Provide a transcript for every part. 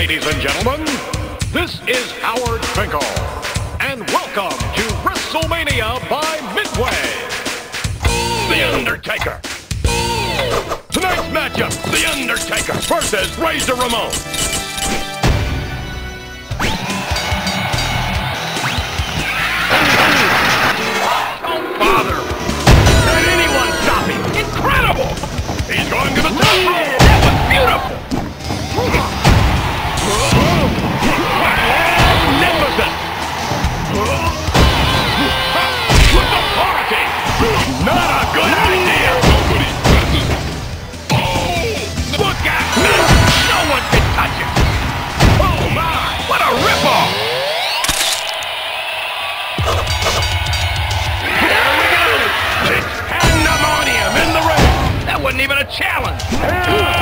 ladies and gentlemen, this is Howard Finkel, and welcome to WrestleMania by Midway. The Undertaker. Tonight's matchup, The Undertaker versus Razor Ramon. challenge.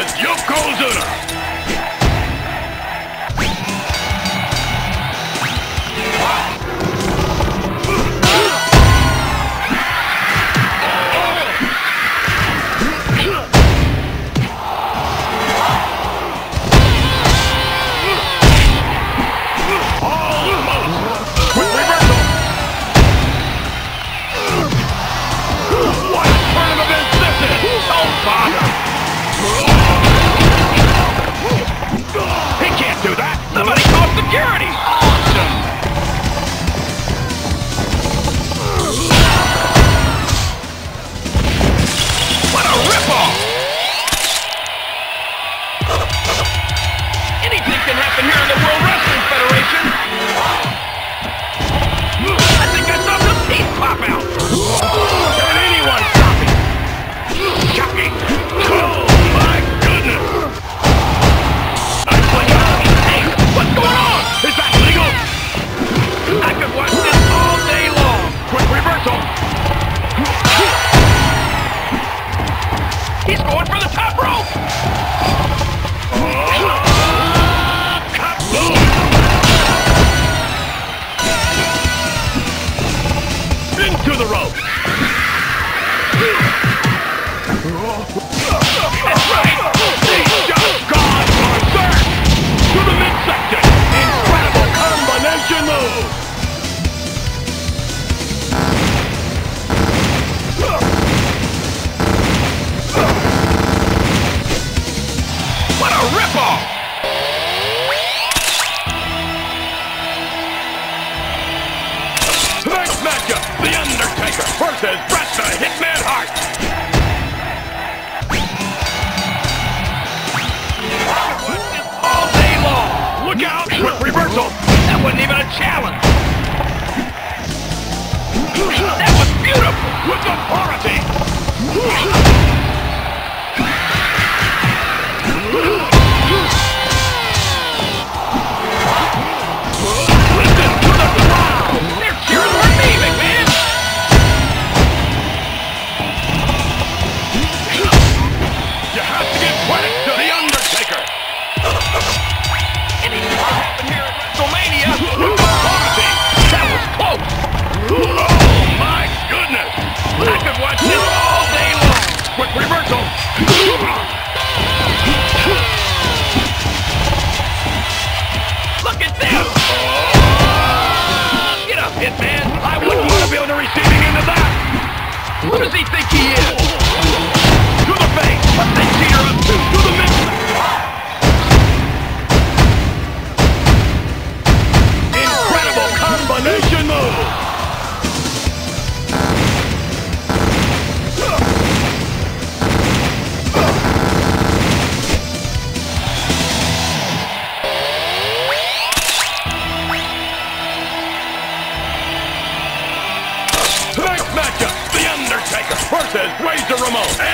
is Yoko He's going for the top rope! with authority! With to the! They're! You have to give credit to The Undertaker! Who do they think he is? Cortez, raised razor Ramon.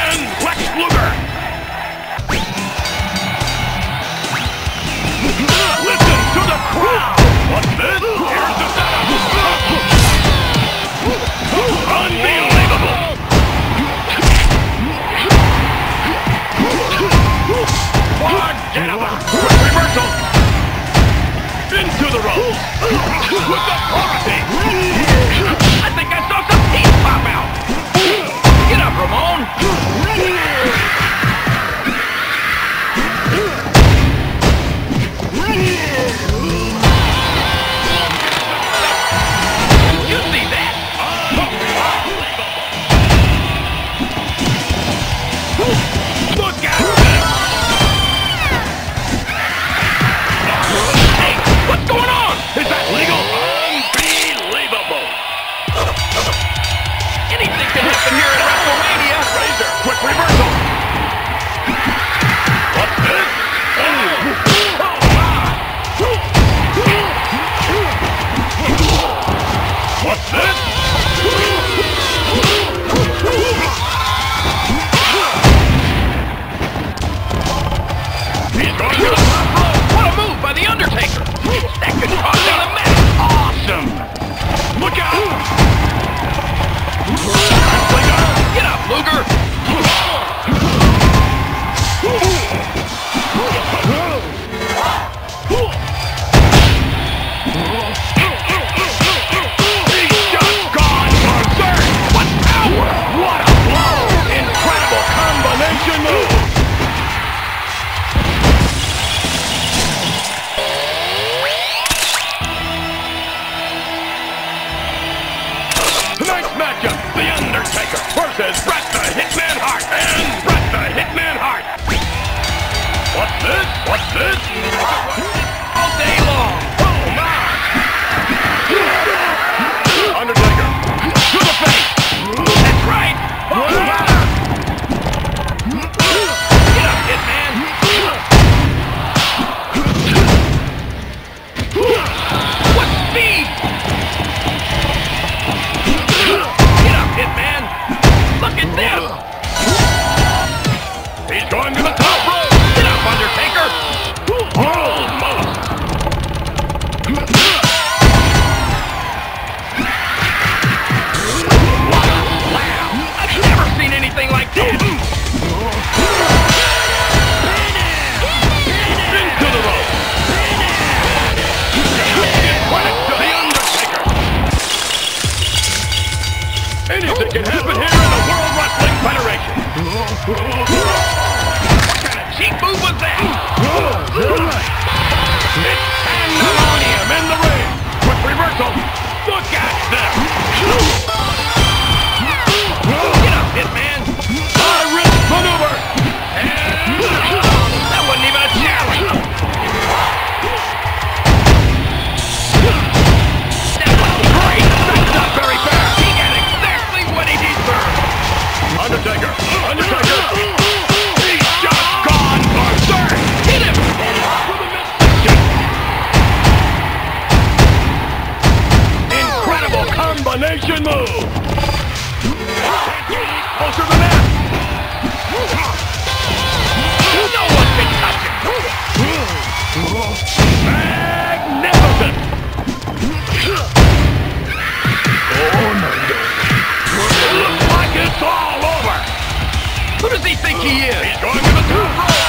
think he is? He's going for the top rope!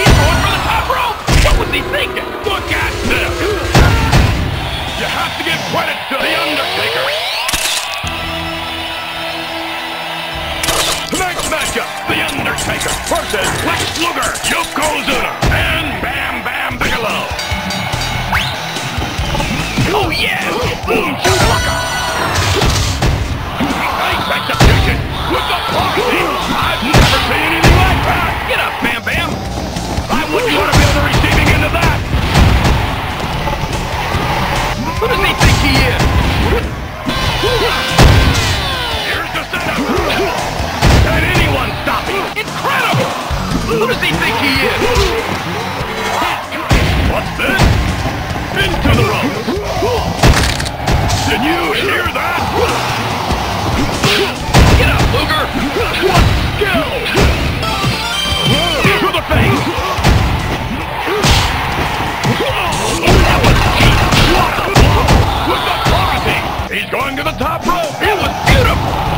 He's going for the top rope! What was he thinking? Look at this! You have to give credit to The Undertaker! Next matchup, The Undertaker versus Lex Luger. Yokozuna. That was beautiful!